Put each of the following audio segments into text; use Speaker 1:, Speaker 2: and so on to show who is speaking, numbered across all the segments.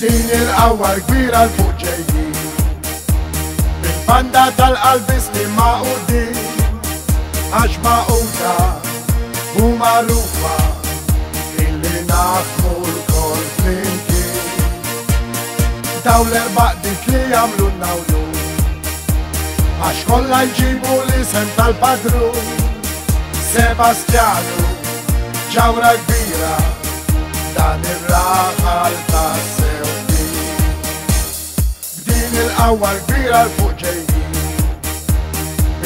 Speaker 1: Sinjil awar kbira l-fuq ġejji Bil-banda tal qalbis li ma' u din Għax ma' uta u marufa Illi nafmu l-kol flinki Daw l-erbaq dik li jamlu nawlu Għax kolla jġibu li sem tal-padru Sebastianu ġawra kbira Dan il raħal tas-sena din il-awwal kbira l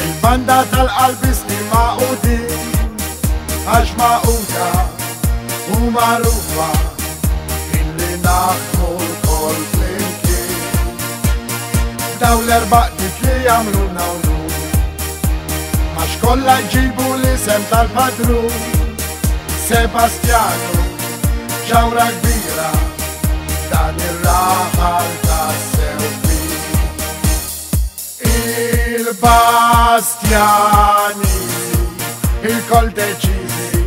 Speaker 1: Il-banda tal-qalbi stima u din, għax maquda u marufa illi naħdmu l-kol flimkien. Daw l dik li jamlu nawlu, għax kolla ġibu li sem tal padru Sebastiano, ġawra kbira. Bastiani, Il-kol deċizi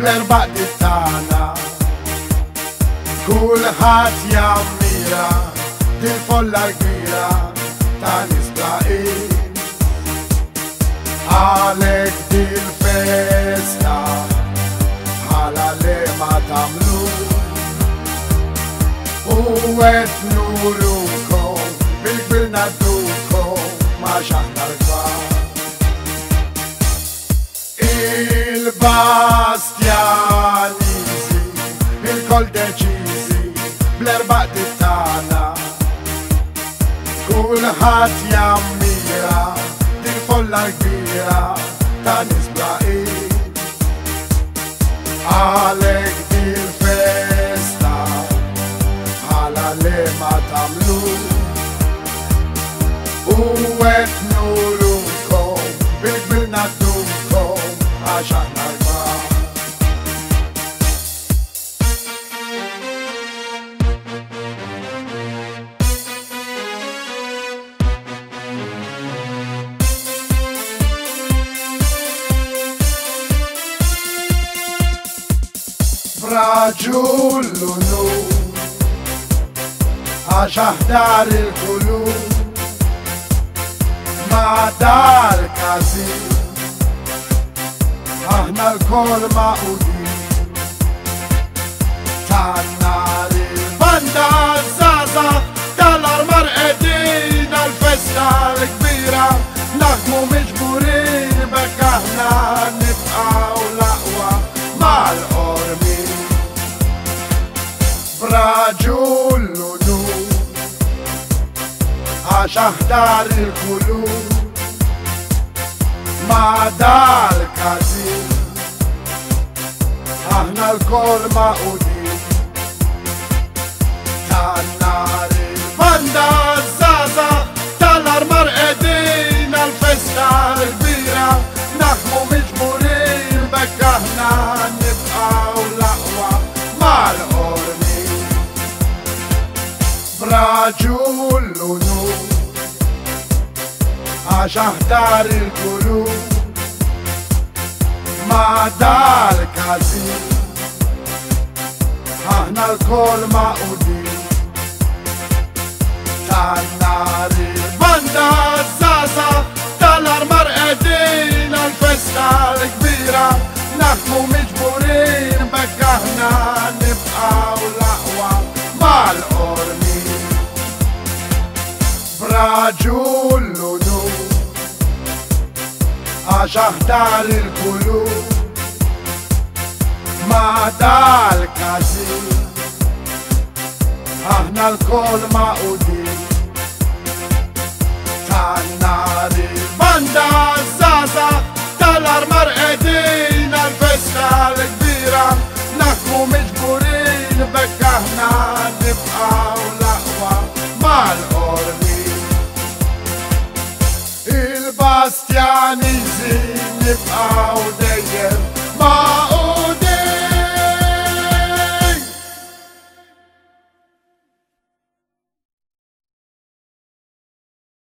Speaker 1: Blerba dittana Kulħat jammira Til folla gira gbira Ta' Alek dil-festa Hala li tamlu Uwet nuru Bastianisi, il-kol deċizi, blerba dittana. Kulħat jammira, dil kbira, ta' nisblaqi. Għalek الرجل لنور عشان دار القلوب مع دار كثير احنا الكل معقولين تعالنا xaħdar il-kulu ma dal-kazin aħna l-kol ma' udin Tannar il-banda zaza Tannar mar edin al festa l-bira naħmu miġburin bekk aħna nibqaw laqwa mal-orni braġullu għax aħtar il-kulub ma dal kazi aħna l-kol ma' udin tal nar il-banda zaza tal-armar edin għal-festa l-kbira naħmu miġburin bekkaħna nibqaw l-aħwa mal-ormi Braġu xaħdal il-kulu ma dal-kazi aħna l-kol ma' udi